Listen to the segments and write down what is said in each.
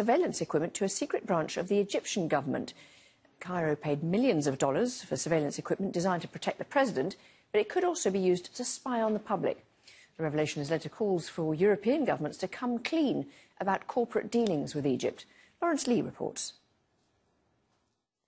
surveillance equipment to a secret branch of the Egyptian government. Cairo paid millions of dollars for surveillance equipment designed to protect the president, but it could also be used to spy on the public. The revelation has led to calls for European governments to come clean about corporate dealings with Egypt. Lawrence Lee reports.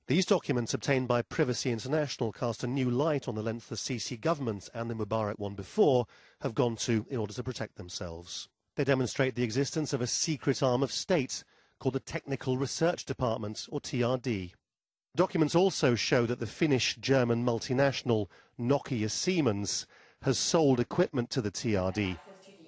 These documents obtained by Privacy International cast a new light on the length the Sisi government and the Mubarak one before have gone to in order to protect themselves. They demonstrate the existence of a secret arm of state called the Technical Research Department, or TRD. Documents also show that the Finnish-German multinational Nokia Siemens has sold equipment to the TRD,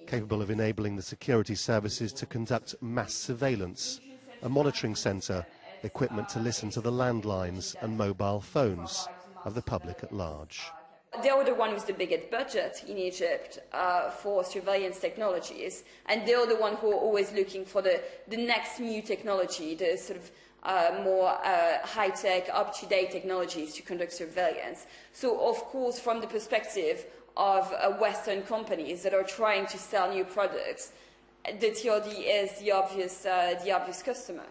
capable of enabling the security services to conduct mass surveillance, a monitoring centre equipment to listen to the landlines and mobile phones of the public at large. They are the one with the biggest budget in Egypt uh, for surveillance technologies, and they are the one who are always looking for the, the next new technology, the sort of uh, more uh, high-tech, up-to-date technologies to conduct surveillance. So, of course, from the perspective of uh, Western companies that are trying to sell new products, the TRD is the obvious, uh, the obvious customer.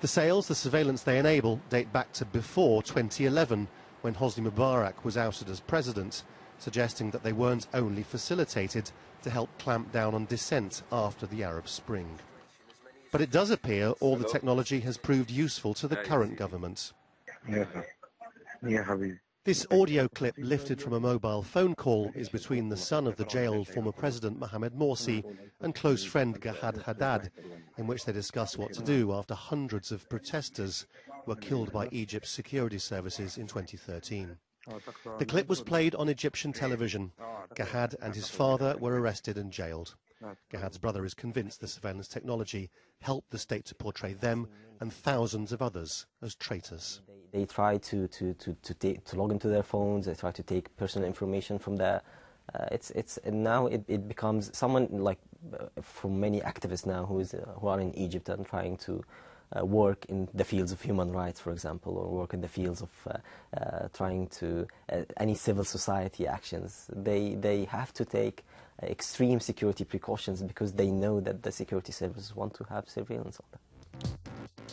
The sales, the surveillance they enable, date back to before 2011, when Hosni Mubarak was ousted as president, suggesting that they weren't only facilitated to help clamp down on dissent after the Arab Spring. But it does appear all the technology has proved useful to the current government. This audio clip lifted from a mobile phone call is between the son of the jailed former president Mohamed Morsi and close friend Gahad Haddad, in which they discuss what to do after hundreds of protesters were killed by Egypt's security services in 2013. The clip was played on Egyptian television. Gahad and his father were arrested and jailed. Gahad's brother is convinced the surveillance technology helped the state to portray them and thousands of others as traitors. They try to, to, to, to, take, to log into their phones, they try to take personal information from there. Uh, it's, it's, now it, it becomes someone like uh, many activists now who, is, uh, who are in Egypt and trying to work in the fields of human rights, for example, or work in the fields of uh, uh, trying to any civil society actions. They, they have to take extreme security precautions because they know that the security services want to have surveillance on them.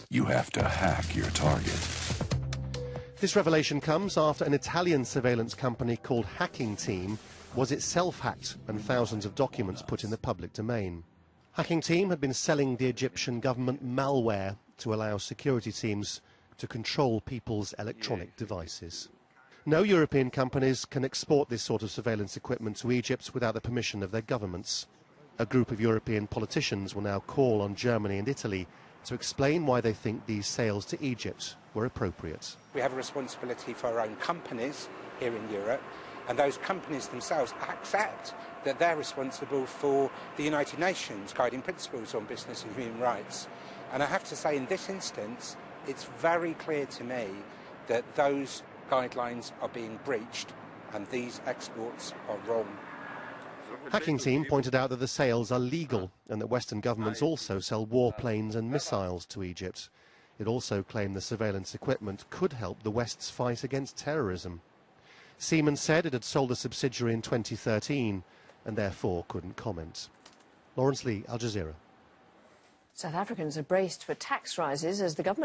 You have to hack your target. This revelation comes after an Italian surveillance company called Hacking Team was itself hacked and thousands of documents put in the public domain. Hacking Team had been selling the Egyptian government malware to allow security teams to control people's electronic devices. No European companies can export this sort of surveillance equipment to Egypt without the permission of their governments. A group of European politicians will now call on Germany and Italy to explain why they think these sales to Egypt were appropriate. We have a responsibility for our own companies here in Europe, and those companies themselves accept that they're responsible for the United Nations guiding principles on business and human rights. And I have to say, in this instance, it's very clear to me that those guidelines are being breached and these exports are wrong. Hacking Team pointed out that the sales are legal and that Western governments also sell warplanes and missiles to Egypt. It also claimed the surveillance equipment could help the West's fight against terrorism. Siemens said it had sold a subsidiary in 2013 and therefore couldn't comment. Lawrence Lee, Al Jazeera. South Africans are braced for tax rises as the government